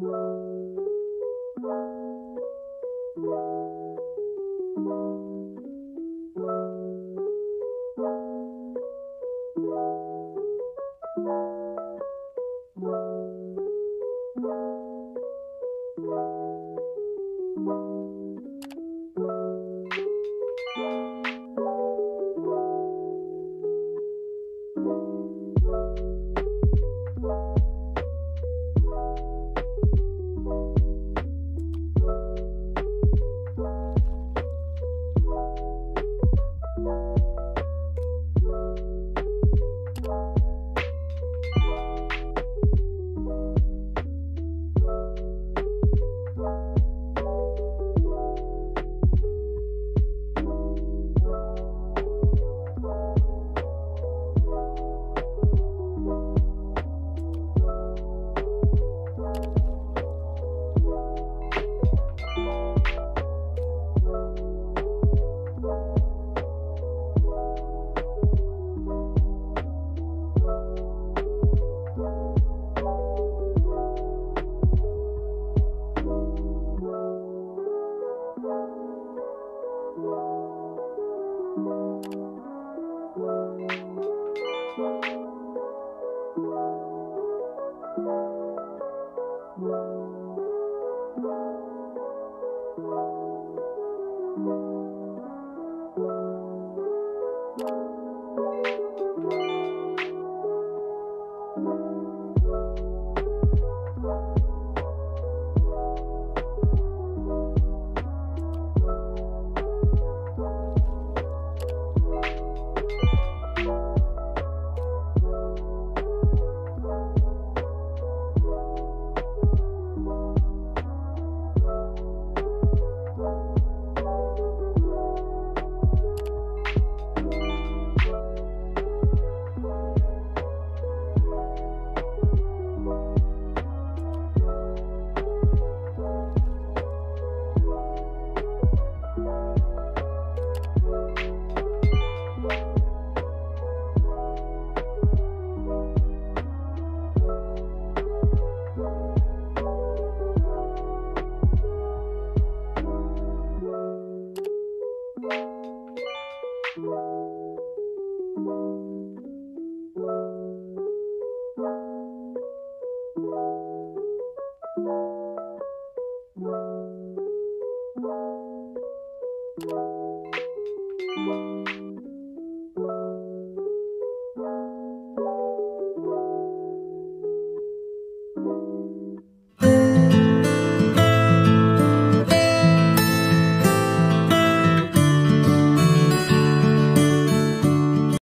Música Thank you.